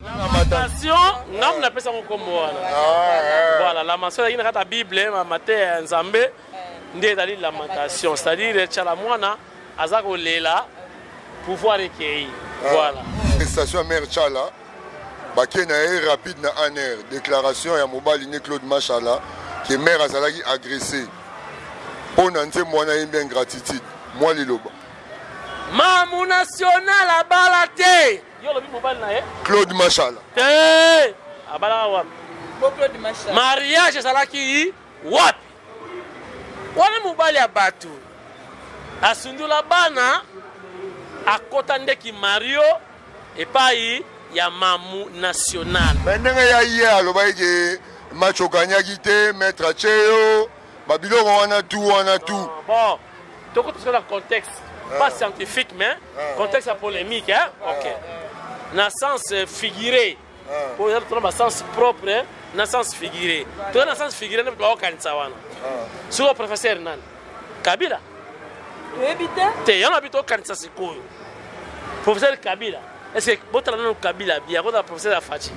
Lamentation, ngambo napesa ngo kombo wana. Ah, eh. Voilà, lamentation ezalaki na kati ya Bible, eh, ma mateya ya Nzambe eh. nde ezali lamentation, c'est-à-dire tshala mwana aza kolela pouvoir ekeyi. Ah. Voilà. Prestation ya mère Tshala bakei na ye rapide na aner déclaration ya mobali ne Claude Machala ke mère azalaki agressé mpo na nzembo wana yembi ingratitude mwa liloba mamu national abala te Yo olobi mobali na ye? Claude Mashala. Te! Abalaka wapi? Bo Claude Mashala. Mariage ezalaki wapi? Wana mobali ya bato asundola bana akota nde kimario epai ya mamu national. Me ndenge ya ye alobaki ke match oganyaki te, maître atie yo Ba biloko wana tout wana tout. Ah, bon. Toko tout na contexte. Ah. Pas scientifique mais ah. contexte à polémique hein. Ah. OK. Na sens euh, figuré. Pour ah. dans sens propre, hein? na sens figuré. Tout na sens figuré ne pas kanisa wana. Sur professeur nan. Kabila. Oyebi te? Te, yana bito kanisa sikoyo. Professeur Kabila. Est-ce que botala nanu Kabila bien akota professeur ya Fatshi.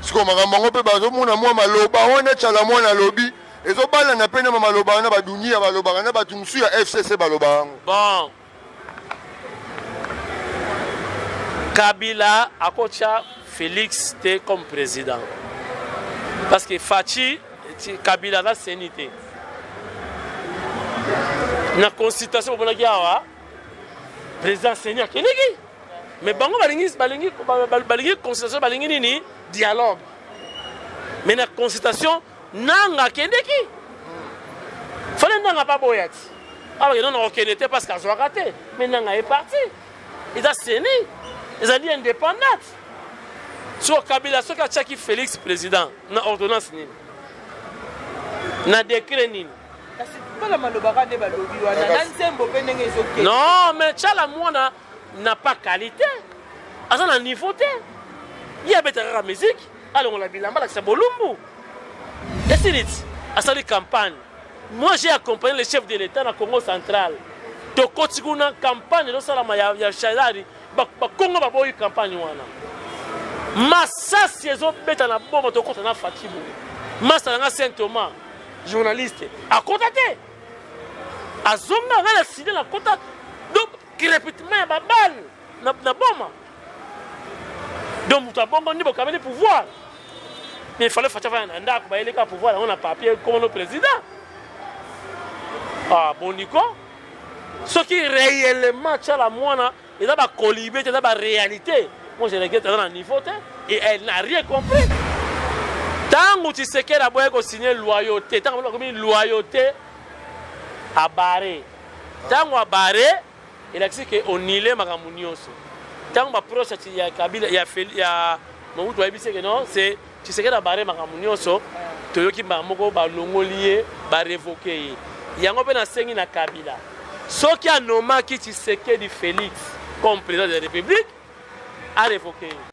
Siko makambo yango mpe bazomona mwa maloba wana chala mwana alobi ezobalana mpe na maloba wana badunia balobaka na bato mosusu ya fcc baloba yango bon kabila akotya félix te comme président parce que faci kabila aza seni te na consultation bomonaki awa président seni akendeki mais bango balingi balingi balingi consultation balingi nini dialogue mais na consultation nanga akendeki fale nanga pa boya ti awa kende na kokende te parce que azwaka te mais nanga ye parti eza seni ezali indépendante soko kabila soki atyaki félix président na ordonnance nini na décret nini non mais tshala mwana n'a pas qualité aza na niveau te ye abetaka kaka musique alongola bilamba alakisa bolumbu esiliti asali campagne moi j'ai accompagné le chef de l'état na congo central tokoti kuna campagne ezosalama ya, ya shalari bakongo ba baboyi campagne wana masasi ezobeta na boma tokota na fatibu masta na nga saint thomas journaliste akota te azonga nga na sida nakota donc crepitement ya babale na boma donc moto abongo nde bokameli pouvoir mais fale faci afana na ndako bayeleka pouvoir yango na papier komono président ah bondiko soki réellement tyala mwana eza ba colibe te eza ba réalité moi je regrette aza na niveau te et elle n'a rien compris ntango tshisekedi aboyaki kosigne loyauté ntango balobi bakomi loyauté abare ntango abare elakisi ke onile makambo nyonso ntango baproche ya kabila ya, ya mobutu bayebisi eke non c'est Tshisekedi a barrer makambo nionso, toyoki mbala moko ba longoli ye, ba revoquer ye. Yango pe na sengi na Kabila, soki a nommaki Tshisekedi Felix comme President de la Republique, a revoquer ye.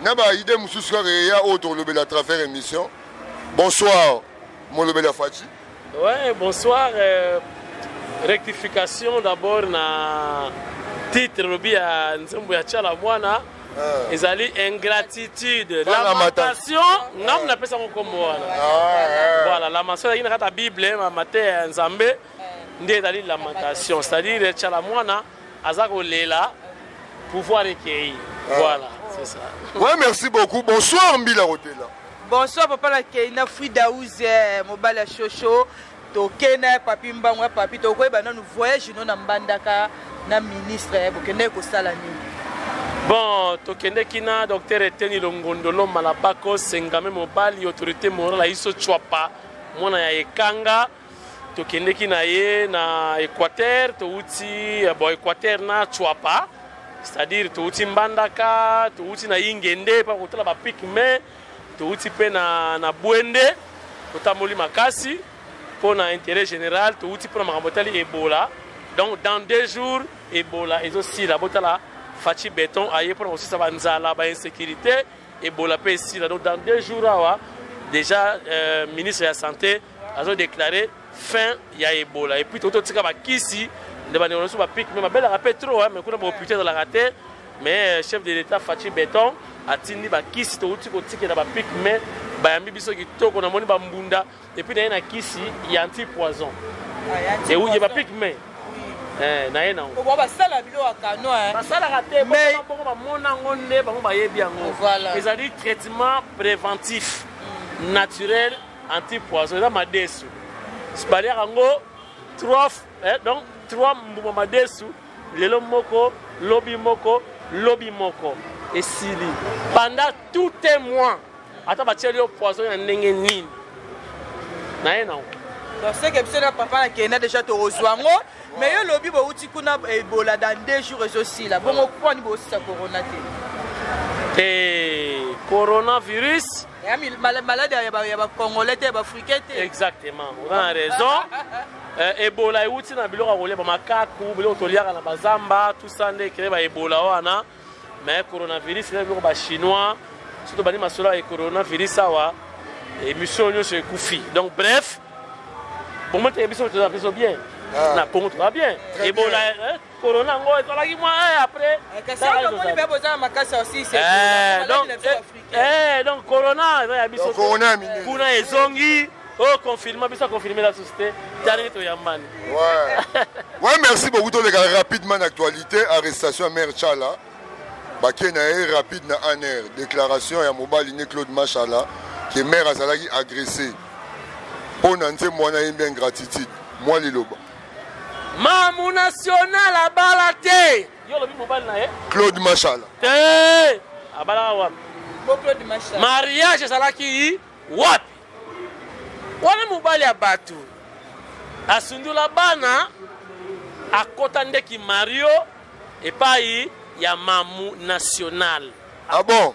na ba idée mosusu kaka eya oyo tokolobela à travers émission bonsoir molobeli ya faci ouais bonsoir euh, rectification d'abord na titre lobi ya nzembo ya chala mwana ah. ezali ingratitude lamentation ngambo ah. napesa ngo nkombo wana ah, voilà lamentation ezalaki na kati ya bible mateya ya nzambe nde ezali lamentation c'est-à-dire chala mwana aza kolela pouvoir ekeyi ah. voilà c'est ça ouais merci beaucoup bonsoir mbila kotela bonsoir papa la keina fui daouz eh, mobali ya shosho tokei na papi mbango ya papi tokoyeba nanu voyage no na mbandaka na ministre eh, bokendeki kosala nini bon tokendeki na docteur eteni longondolo malabako sengame mobali autorité morale ya iso cwapa mwana ya ekanga tokendeki na ye na equateur towuti eh, bon equateur na tshuapa c'est-à-dire towuti mbandaka towuti na ingende mpa kotala bapike mai towuti mpe na, na bwende totamboli makasi mpo na intérêt général towuti mpo na makambo etali ebola donc dans deux jours ebola ezosila botala faci beton aye mpo na kosisa banzala bainsécurité ebola mpe esila donc dans deux jours awa déjà euh, ministre ya santé azo déclarer fin ya ebola et puis toto tika ba kisi nde ba neurologue ba pic mais babelaka pe trop hein mais kuna ba putain la raté mais euh, chef de l'état Fatshi Beton atindi ba kisi to uti ko tikela ba pic mais bayambi biso kitoko namoni ba mbunda et puis na ye na kisi ya anti poison ah, et oui ba pic mais Eh, na ye nango okoki basala bilo ya kano eh. basalaka te bongo bamona yango nde bango bayebi yango ezali traitement préventif mm. naturel Anti poison eza madesu. Baliaka ngo 3 eh, donc 3 mbuma madesu lelo moko lobi moko lobi moko esili pendant tout un mois ata batieli yo poison ya ndenge nini naye nango donc seke biso na papa na kenda deja tokozwa yango mais yo lobi bowuti kuna ebola dans deux jours ezosila bongo kwani bosisa corona te te eh, coronavirus malade ya bacongolais te ya baafricain te exactement oza na raison eh, ebola euti na biloko ya kolia bamakaku biloko toliaka na bazamba tusa nde ekele baebola wana mais coronavirus eza biloko bachinois soki tobandi masolo ya coronavirus awa emission nyonso ekufi donc bref bomoteke biso toza biso bien ah. na congo toza bien ebola eh? corona yango ezalaki mwa eh, après donc corona eza ya biso kuna ezongi o oh, confirme biso aconfirme la société tali toyambani ouais merci beaucoup toleka rapidement na actualité arrestation ya mare chala bake na ye rapide na aner déclaration ya mobali ne claude machala ke mare azalaki agressé mpo na nzembo wana yembi ingratitude mwa liloba Mamu national abala te. Yo lobi mobali na ye? Claude Mashala. Te. Abala wapi? Bo Claude Mashala. Mariage ezalaki wapi? Wana mobali ya bato asundola bana akota nde kimario epai ya mamu national. Ah bon?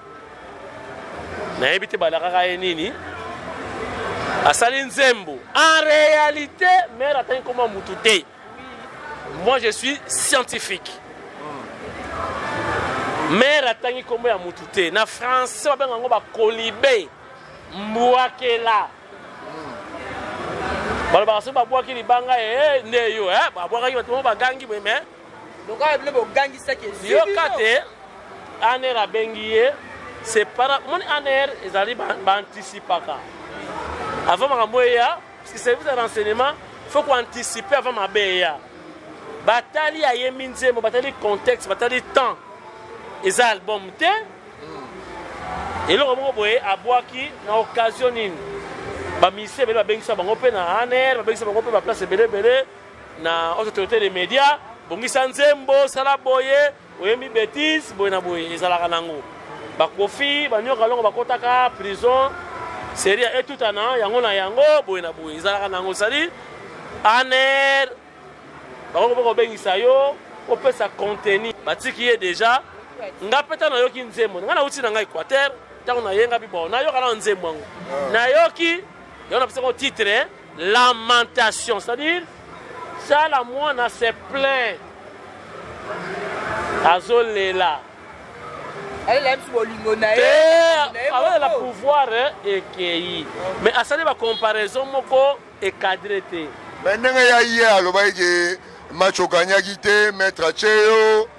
nayebi te balakaka ye nini asali nzembo en réalité mare atangi koma mutu te moi je suis scientifique mare atangi nkombo ya mutu te na français babenga yango bakolibe mbwakela balobaka soki babwaki libanga ye eh, eh, nde yo eh, babwakaki bato moko bagangi boye mais lokola bino bogangisaki ezwi bino yoka te aner abengi ye separa omoni aner ezali baanticipaka avant makambo eya parceke service ya renseignement faut koanticipe avant mabe eya batali ayembi nzembo batali contexte batali temps eza album te hmm. eloko moko boye abwaki na occasion nini bamusicien ebele babengisa bango mpe na aner babengisa bango mpe baplace ebele ebele na haute autorité des médias bongisa nzembo sala boye oyembi betise boye na boye ezalaka nango bakofi banioka longo bakotaka prison seri ya etutana yango na yango boye na boye ezalaka nango sali aner bakoki mpe kobengisa yo opesa contenu batiki ye deja nga mpe ntango nayoki nzembo nga nauti na ngai équateur ntango nayenga bibao nayoka nao nzembo yango ah. nayoki yango napesako titre Lamentation, c'est-à-dire Sala mwana se plaint azolela alela biso bolingo na ye azolela pouvoir ekei mais asali bacomparaison moko ekadre te me ndenge ya ye alobaki ke match oganyaki te maître atie yo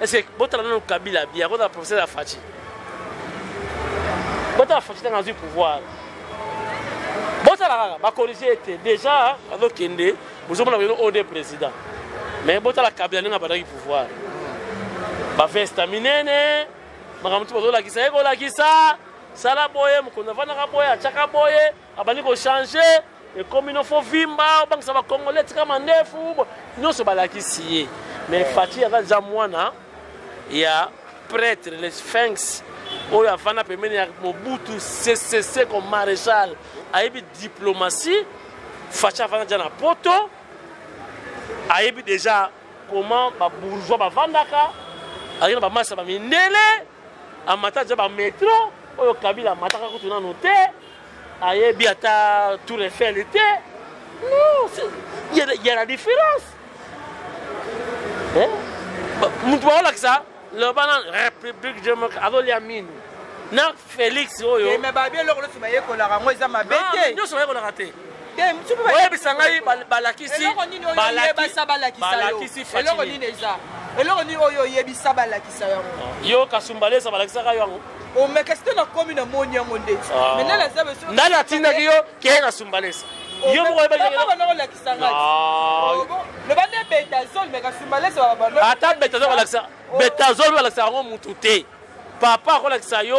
Est-ce que botala nanu Kabila bien akota professeur ya Fatshi botala Fatshi ntango azwi pouvoir botala kaka bakorige ye te déjà azokende bozomona bino oyo nde président mais botala Kabila ndenge abandaki pouvoir bavesta minene makambo tu bazolakisa ye kolakisa sala boye mokonzi afandaka boye atyaka boye abandi kochange ekomi no fo vimba obangisa ba congolais tika mandefu nyonso balakisi ye mais eh. fati aza deja mwana ya prêtre le sphinx oyo afanda pembeni ya mobutu seseseko maréchal ayebi diplomatie faci afanda deja na poto ayebi deja comment babourgeois bafandaka ayei na bamasi ya bamindele amata aza ba metro oyo kabila amataka kutu nano te ayebi ata tour eiffel te non ya la différence moto baolakisa loba na république démocrate azolia mini na félix oyo eh, mais babi eloko nyonso bayekolaka yango eza mabe te nyonso bayekolaka te oyebisa ngai balakisi balakisi eloko nini eza eloko nini oyo oyebisa balakisa yango ah. yo kasumbalesa balakisaka yango omekasi te nakomi na moni yango ndeti ah. nani atindaki yo keye kasumbalesa yo moko oyebakilakisa ngai ah. loba nde betazol mekasumbalesa ata betazol balakisa betazol balakisaka yango motu te papa akolakisa yo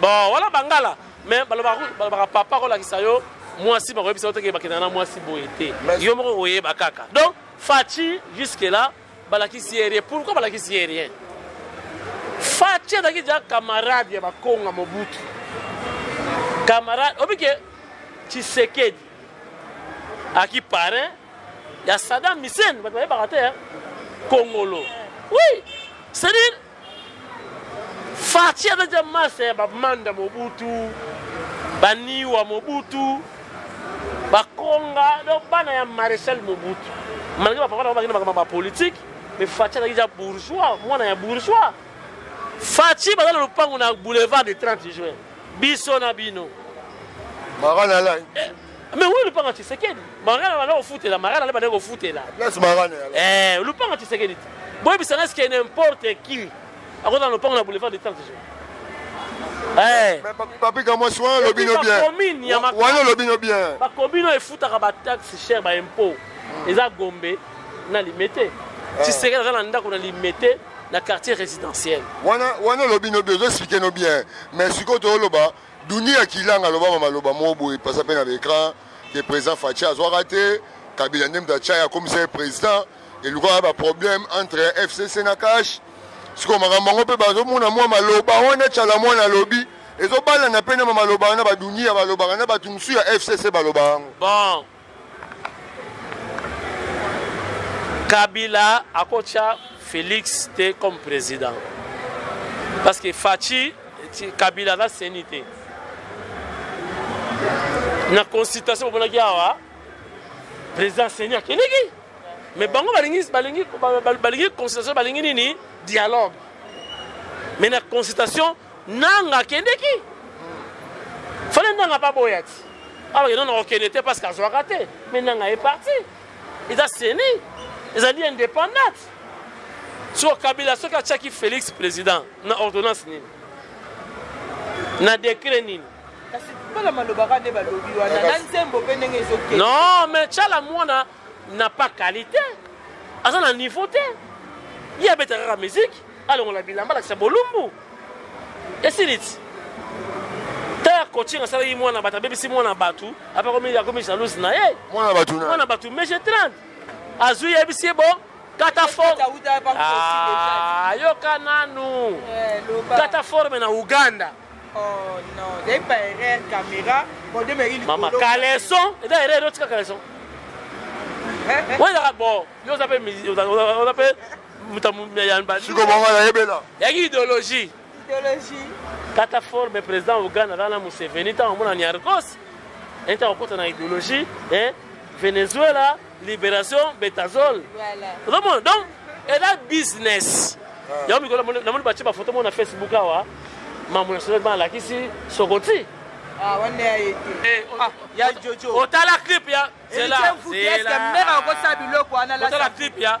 bon wana bangala mais balobaka balobaka papa kolakisa yo mwasi bakoyebisa yo teke bakendaka na mwasi boye te yo moko koyeba kaka donc faci jusque là balakisi ye rien pourquoi balakisi ye rien faci azalaki deja camarade ya bakonga mobutu camarade obi ke tshisekedi aki parrain ya sadam hussein bato bayebaka te kongolo oui c'est-à-dire Fatshi aza masta ya bamanda Mobutu, baniwa Mobutu, bakonga donc bana ya Marechal Mobutu. Malgré bapapa na bango bakenda makambo ya politique, mais Fatshi azalaki ja bourgeois, mwana ya bourgeois. Fatshi baza na lopango na boulevard de 30 juin, biso na bino. Maranala. Eh, Mais oui, Lupanga Tshisekedi. Marana bana ofutela, Marana bana ofutela. Place Marana. Eh, Lupanga Tshisekedi. Boy bisana ce n'importe qui. Akota Lupanga na boulevard de 30 jours. Eh. Mais papi kama soin le bino bien. Commune ya makasi. Wana le bino bien. Ba commune efutaka ba taxes chères, ba impôts. Hmm. Eza Gombe na Limete. Ah. Tshisekedi aza na ndako na Limete. na quartier résidentiel wana wana olobi no bien ozo explike no bien mais sikoyo toloba Dunia kilanga aloba ma maloba moko boye epasa mpe na ba ecran ke president Fatshi azwaka te Kabila nde moto atya ye akomisa ye president elukaka ba problème entre FCC na cash sikoyo makambo yango mpe bazomona mwa maloba wana cala mwana alobi ezobalana mpe na mamaloba wana badunia balobaka na bato mosusu ya FCC balobaka yango bon Kabila akotia Felix te comme président. Parce que Fatshi, Kabila na seni te. Na consultation omonaki awa président seni akendeki mais bango balingi balingi balingi consultation balingi nini dialogue mais na consultation nanga akendeki fale nanga pa boya ti abake nono kokende te parce que azwaka te mais nanga ye parti eza seni ezali indépendante soko kabila soki atyaki félix président na ordonnance nini na décret nini bana malobaka nde balobi wana na nzembo mpe ndenge ezokende non mais chala mwana na pas qualité aza na niveau te ye abeta kaka musique Alongola bilamba alakisa bolumbu. Esiliti. Tala coaching asalaki mwana bato abebisi mwana bato ape akomi akomi jalouse na ye. Mwana bato na. Mwana bato mais je 30. Azui yebisi ye bon kataforme ah, yoka nanu eh, kataforme na uganda oh, mama kaleson eza erreur otika kaleson oyo ezaka bo yo oza mpe siko bongo nayebela yaki idéologie kata forme président uganda aza na museveni ntango amona niargos ye ntango akota na idéologie venezuela libération betazol ozomona donc eza business ah. yango mikolo namoni batie bafoto moko na facebook awa mambo na solet balakisi sokoti ah, eh, ah, otala clip ya zela zela mera okosala biloko wana otala clip ya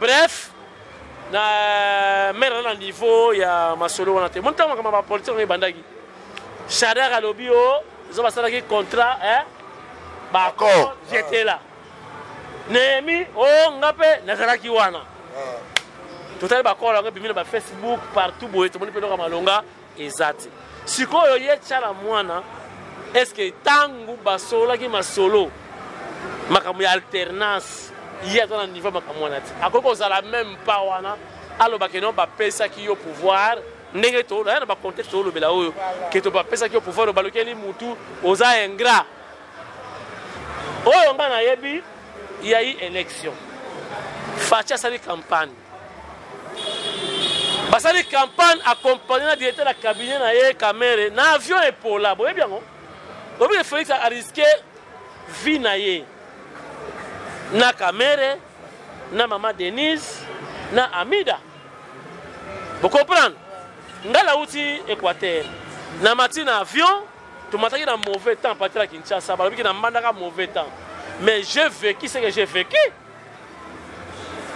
bref na mère na niveau ya masolo wana te moni ntango makambo ya bapolitike yango ebandaki shader alobi o oh, zo basalaki contrat eh? baaccord jetela nehemi o oh, nga mpe nazalaki wana ah. totali bakola yango ebimi na bafacebook partout boye tomoni mpe eloko ya malonga eza te sikoyo ye tshala mwana eske tangu basololaki masolo makambo ya alternance ye aza na niveau makambo wana te akoki kozala meme pa wana aloba ke no bapesaki yo pouvoir ndenge toya na bacontexte tolobela oyo ke to bapesaki yo pouvoir obalukeli mutu oza ingrat oyo ngai nayebi ya i élection faci asali campagne basali campagne accompagne na directeur ya cabinet na ye kamere na avion epola boyebi yango boyebi ke félix ariske vie na ye na kamere na mama denise na amida bokomprendre ngai nauti équateur na mati na avion tomataki na mauvais temps patela kinshasa balobiki na mbandaka mauvais temps mais je vécu ce que j'ai vécu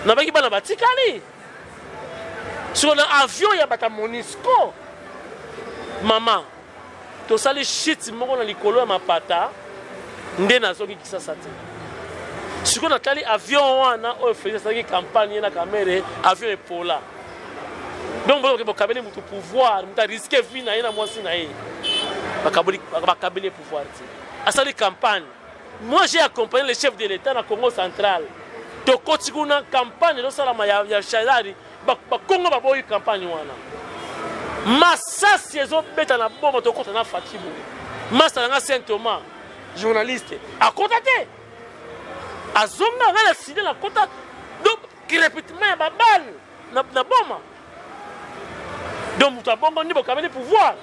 nabaki bana batikali siko na avion ya bata monisco mama tosali shit moko na likolo ya mapata nde nazongi kisasa te sikoyo natali avion wana oyo felix asalaki campagne ye na kamere avion epola donc boyoke bokabeli motu pouvoir motu ariske vie na ye na mwasi na ye bakabeli pouvoir te asali campagne Moi j'ai accompagné le chef de l'État na Congo central. Tokoti kuna campagne ezosalama ya, ya Shalari, bakongo baboyi campagne wana. Masasi ezobeta na boma tokota na Fatshi boye. Masta na nga Saint Thomas, journaliste, akota te. Azonga nga na sida na kota donc crepitement ya babale. na, na boma donc moto abongo nde bokabeli pouvoir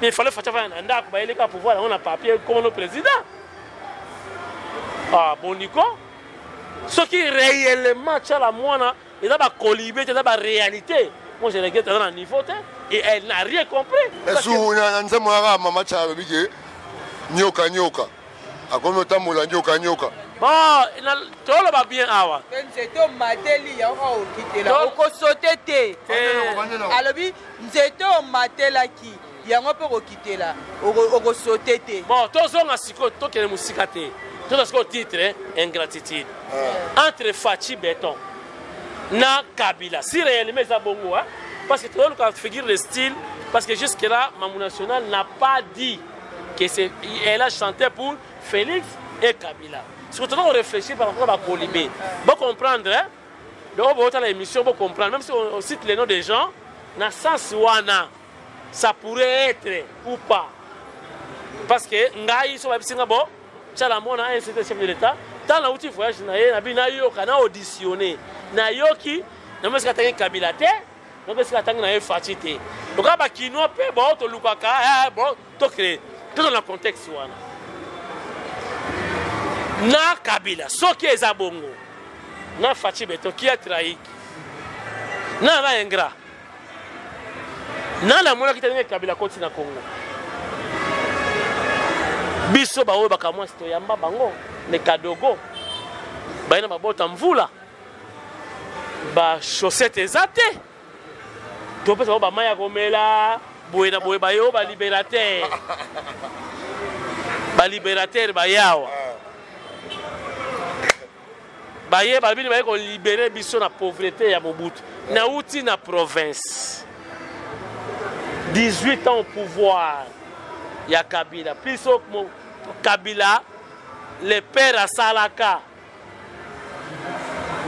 mais il fallait facha fana na ndako bayeleka pouvoir yango na papier komono président ah, boniko soki réellement tyala mwana eza bakolibe te eza baréalité moi je regrette aza na niveau te et elle n'a rien compris esu na nzembo yaka mama tyala alobi ke nyoka nyoka akomi otambola nyoka nyoka bon toloba bien awa nzete omateli yango okitela okosote te alobi nzete omatelaki yango mpe okokitela okosote te bon tozonga sikoyo tokende mosika te toza sikoyo titre ingratitude ah. entre faci beton na kabila si réellement eza bongo parce que tozoluka figure de style parce que jusque là mambo national n'a pas dit que c'est elle a chanté pour Félix et Kabila si toza ko réfléchir par rapport ba kolibé bo comprendre hein donc bo tala émission bo comprendre même si on, on cite les noms des gens na sens wana ça pourrait être ou pas parce que ngai so ba bisinga bo chala mona un certain chef de l'état tant na outil voyage na ye na bi na yoka na auditionner na yoki na mosika tangi Kabila te Nga pe sika atangi na ye Fatshi te. Loka ba Kinois pe bon to lukaka eh, bon to créer. Tout dans le contexte wana. Na Kabila soki eza bongo. Na Fatshi Beton qui a trahi. Na na ingrat. Na na mona kita ndenge Kabila koti na Congo. Biso ba oyo bakamwa sto yamba bango ne kadogo. Baina mabota mvula. ba chaussette eza te topesa bango bamai ya komela boye na boye bayo baliberatere baliberatere bayawa baye balobini baye kolibere biso na pauvrete ya mobutu nauti na province 18 ans au pouvoir ya kabila plus kabila le père asalaka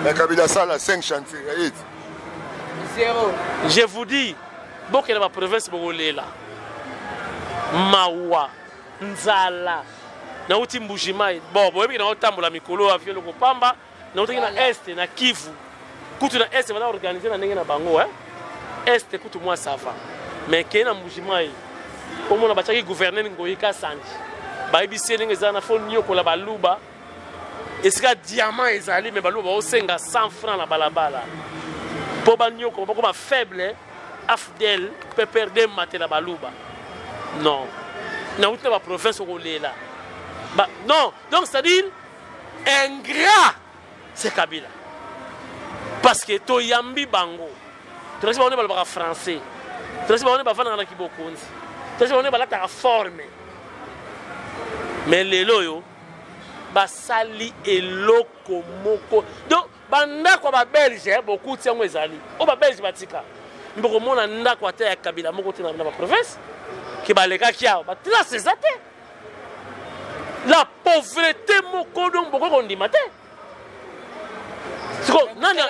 Mais Kabila Sala, 5 chantiers, Aïd. Zéro. Je vous dis, bokela ba province bokolela mawa nzala nauti mbujimai bo boyebi naotambola mikolo ya violo kopamba nautaki na este na kivu kutu na este baza organise na ndenge na bango eh? este kutu mwa sava mais kei na mbujimai omona batiaki gouverneur ngoyika sanji bayebisi ye ndenge eza na fo niokola baluba esika diamant ezali me baluba baosenga 100 franc na balabala mpo banyoko bakoma faible afdel mpe perde matela baluba non nauti na baprovince okolela ba, non donc c'est-à-dire ingrat c'est kabila parce que toyambi bango tolakisi bango nde balobaka français tolakisi bango nde bafandaka na kibokonzi tolakisi bango nde balataka forme mais lelo oyo basali eloko moko donc bandako ya babelge eh, bokuti yango ezali oyo babelge batika mpe komona ndako ata ya kabila moko te na baprovince ke balekaki awa batrace eza te la pauvreté moko donc bokoki kondima te siko nani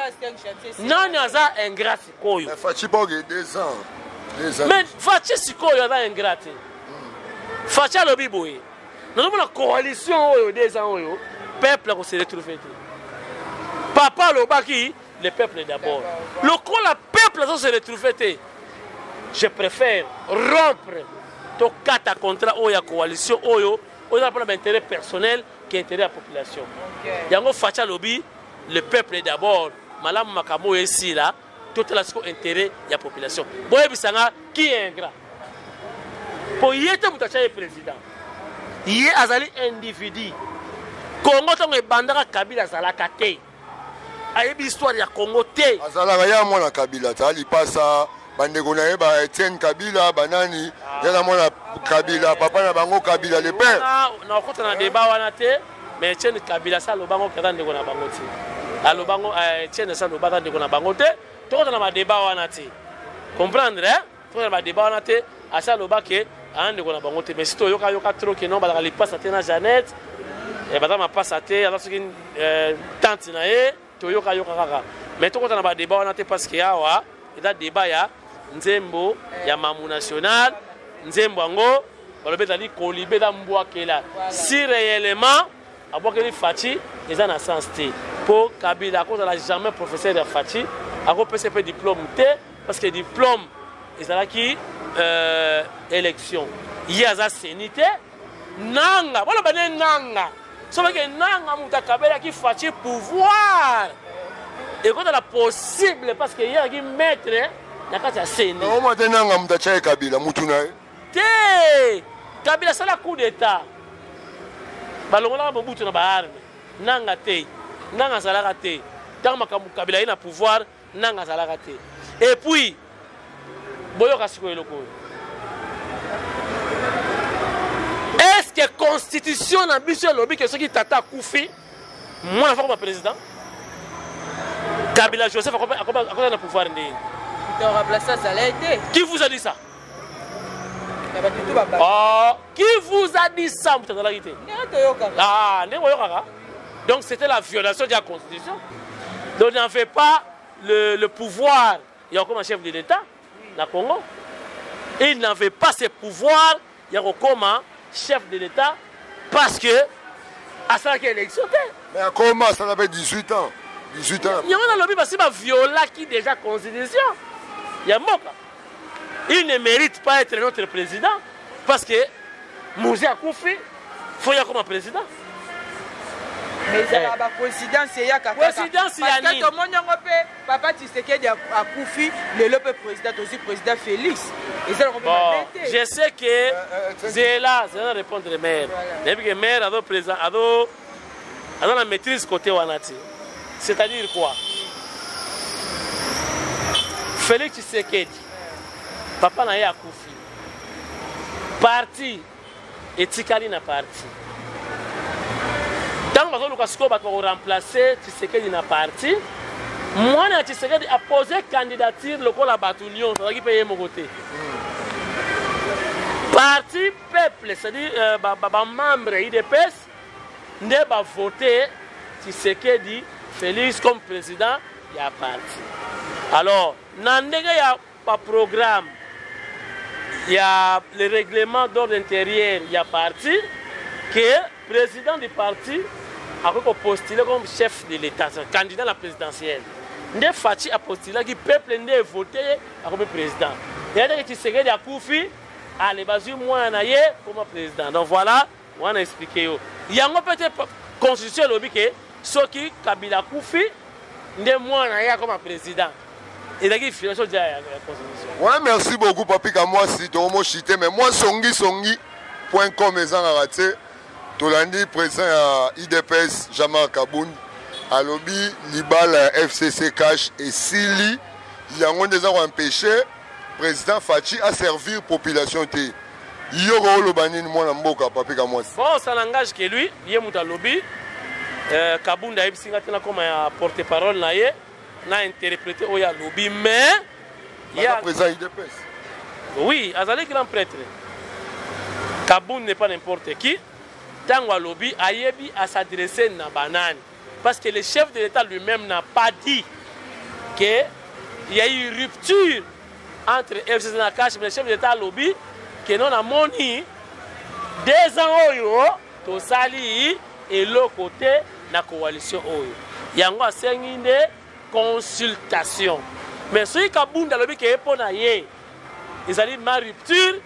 nani aza ingrat sikoyo mais faci sikoyo aza ingrat te faci alobi boye nazomona coalition oyo deux ans oyo peuple akose retrouve te papa alobaki le peuple d'abord lokola peuple azo se retrouve te je préfère rompre tokata contrat oyo ya coalition oyo oyo eza mpona baintérêt personnel Ki interet ya population. Okay. Yango Fatshi alobi le peuple d'abord malamu makambo oyo esila totala siko interet ya population. Boyebisa nga ki ingrat. Po ye te moto atya ye président. Ye azali individu. Congo ntango ebandaka Kabila azalaka te. ayebi histoire ya congo te azalaka ya mwana kabila ta lipasa bandeko na ye ba etienne kabila banani ah. ya na mwana kabila papa na bango kabila le père nakota na deba wana te mais etienne kabila sa aloba ngo kata ndeko na bango te aloba ngo eh, etienne sa alobaka ndeko na bango te tokota na badeba wana te comprendre eh? Toza na ba debat wana te. Asi aloba ke aa ndeko na bango te. Mais si toyoka yoka trop ke non balaka lipasa te na Jeannette. Eh, baza mapasa te, aza soki eh, tante na ye toyoka yoka kaka. Mais tokota na ba debat wana te parce que awa eza debat ya nzembo ya mamu national nzembo yango balobi ezali kolibe eza mbwakela si réellement abwakeli faci eza na sens te mpo kabila akozala jamais professeur ya faci akopesa mpe diplôme te Parce que diplôme ezalaki euh, élection. Ye aza seni te. Nanga, boloba ne nanga. Soki ke nanga moto akabelaki Fatshi pouvoir. Ekozala possible parce que ye azalaki maître na kati ya seni. Na omwa te nanga moto atyaki Kabila mutu na ye. Te! Kabila asala coup d'état. Balongolaka Mobutu na ba armes. Nanga te. Nanga azalaka te. Ntango makambo Kabila ye na pouvoir Nanga azalaka te. Et puis boyoka sikoyo eloko oyo. Est-ce que constitution na biso elobi ke soki tata akufi mwana afakoma président? Kabila Joseph akomi na pouvoir ndenge. Qui vous a dit ça? Oh, qui vous a dit ça, M. Tadalarité Ah, Néoyokara. Donc c'était la violation de la Constitution. Donc on n'avait pas le, le pouvoir. Il y a encore un chef de l'État. La Congo. il n'avait pas ce pouvoir, ya kokoma chef de l'etat parce que asalaki élection te mais akoma asala pe 18 ans 18 ans yango nalobi basi baviolaki déjà constitution ya mboka il ne mérite pas être notre président parce que muze akufi fo ya koma président mais ezalaka eh. bacoïncidence eyaka kaka tomoni yango mpe Papa Tshisekedi akufi lelo pe président tozwi président Félix eza na kobe mabe te. Je sais que euh, euh, euh, zela zela répondre maire. Nayebi que maire azo président azo aza na maîtrise côté wana te. C'est-à-dire quoi? Félix Tshisekedi papa na ye akufi parti etikali na parti ntango bazoluka sikoyo bato bakoremplace tshisekedi na parti mwana ya tshisekedi apose candidature lokola bato nyonso azalaki mpe ye moko te parti peuple c'est-à-dire euh, bamembre ya idps nde bavote tshisekedi félix comme président ya parti alors na ndenge ya Ba programmes ya le règlement d'ordre interieur ya parti que président du parti akoki ko postuler comme chef de l'État, candidat à la présidentielle. Nde Fatshi a postulé qui peuple nde voté akomi président. Et là, Tshisekedi akufi, allez, bazui mwana na ye comme président. Donc voilà. Wana explique yo. Yango peut être constitution elobi que soki Kabila kufi nde mwana ye akoma président. Ezalaki philosophie ya, ya constitution. Wana merci beaucoup papi Kamwasi tokomo chite mais moi songi songi point com ezangaka te tolandi président ya IDPS Jean-Marc Kabund alobi libala ya FCC cash esili yango nde eza ko empêcher président Fatshi a servir population te. Yoko oloba nini mwana mboka papi kamwasi. Bon ça n'engage que lui, ye mutu alobi euh, Kabunda ayebisi nga te nakoma ya porte parole na ye na interprete oyo alobi mais ya président UDPS. Oui, azali grand prêtre. Kabund n'est pas n'importe qui. Tango alobi ayebi à s'adresser na banane. Parce que le chef de l'Etat lui-même n'a pas dit que il y a eu rupture entre FCC na Cash, mais le chef de l'Etat alobi que non amoni deux ans oyo tosali eloko te na coalition oyo. Yango asengi nde consultation. Mais soki Kabunda alobi que ye mpo na ye ezali ma rupture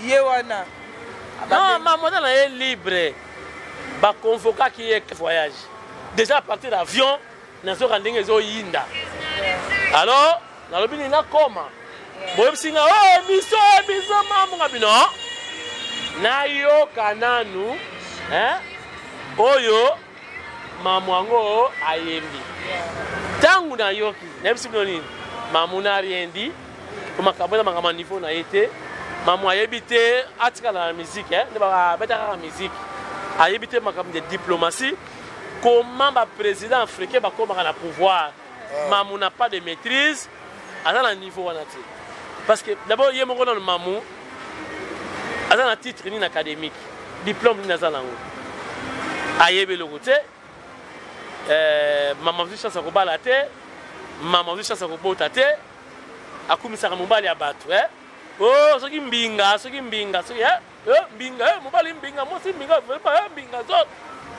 Ye wana. Non, ma mona na ye libre. Ba convokaki ye voyage. Déjà à partir d'avion, nazoka ndenge ezo yinda. Alors, nalobi ni nakoma. Boyebisi nga, oh, biso, biso, mamu nga bino. Nayoka nanu, hein, oyo mamu yango ayembi. Tangu nayoki, nayebisi bino nini? Mamu n'a rien dit. po makambo eza makambo ya niveau na ye te mamu ayebi te atikala na miziki eh? nde babeta kaka miziki ayebi te makambo ya diplomatie comment baprésident africain bakomaka na pouvoir ah. mamu na pas de maîtrise aza na niveau wana te parce que d'abord ye moko nano mamu aza na titre nini académique diplôme nini aza nango ayebi eloko te eh, mama azwi chance ya kobala te mama azwi chance ya kobota te akumisaka mobali ya bato eh? oh, soki mbinga soki mbinga soki eh? Eh, mbinga eh, mobali mbinga mwasi mbinga eh, mbinga zo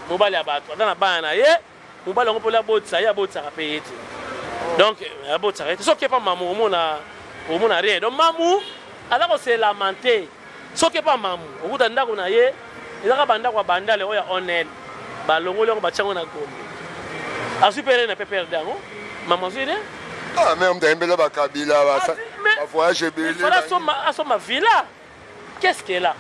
mobali ya bato aza na bana na ye mobali yango mpoli abotisa ye abotisaka mpe ye te donc abotisaka ye te soki epa mamu omona omona rien donc mamu aza koselamante Soki epa mamu okuta ndako na ye eza kaka ba ndako ya bandale oyo ya onl ba longoli yango batia yango na gombe azwi pe rien na ppr dango mamu azwi rien ah mais mutu ayembela ba kabila ba ah, ba voyage ebele fala asomba asomba villa qu'est-ce qu'elle a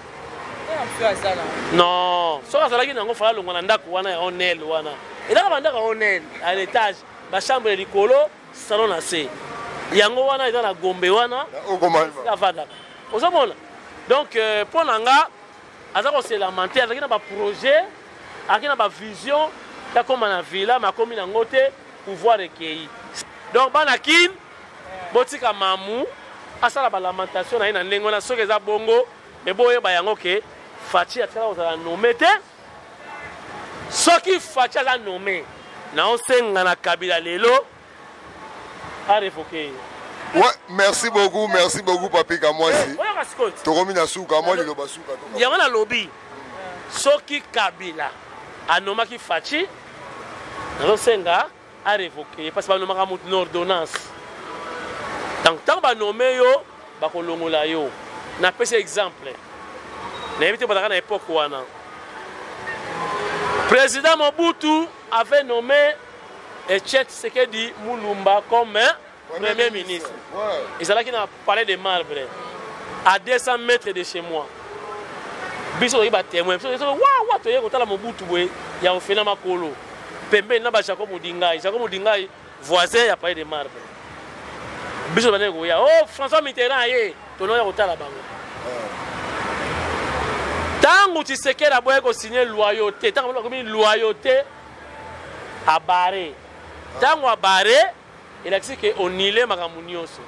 non soki azalaki nango fala longwa na ndako wana ya onl wana eza kaka ba ndako ya onl à l'étage ba chambre likolo salon na se yango wana eza na gombe wana avandaka ozomona donc euh, mpo na nga aza koselamante azalaki na baprojet azalaki na bavision ya koma na villa makomi nango te pouvoir ekei donc bana kin botika mamu asala balamentation na ye na ndenge wana soki eza bongo me boyeba yango ke faci atikala kozala nome te Soki Fatshi aza nomme, nao senga na Kabila lelo a revoquer ye. Ouais, merci beaucoup, merci beaucoup Papi Kamwasi. Eh, Tokomi na suka, moi liloba suka. Yango na lobi. Soki Kabila anomaki Fatshi, nazosenga a revoquer ye parce ba nomaka mutu na ordonnance donc tango ba nommer yo bako longola yo na pesi exemple na yebi te bazalaka na epoque wana président Mobutu avait nommé Etienne Tshisekedi Mulumba comme premier ministre ezalaki na palais de marbre à 200 mètres de chez moi biso toyei batémoin biso wawa toyei kotala mobutu boye ya ofena makolo pembeni na bajacob modingai jacob modingai voisin ya palais de marbre biso bandeki koya o oh, françois mitterrand ye tonoya kotala bango ntango tshisekedi aboyaki kosigne loyauté ntango akomi loyauté abare ntango abare Elakisi que o nile makambo nionso.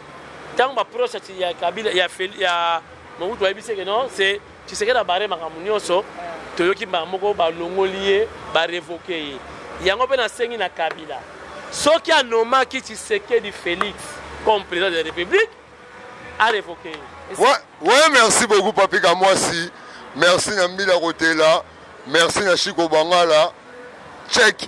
Tango ba proches ya Kabila ya Fel, ya Mobutu bayebisi que non c'est Tshisekedi abare makambo nionso toyoki mbala moko balongoli ye ba revoke ye. Yango mpe nasengi na Kabila soki anomaki Tshisekedi Felix comme président de la République a revoke ye. Ouais, ouais, merci beaucoup Papi Kamwasi. Merci na Mbila Kotela. Merci na Chico Bangala. Check.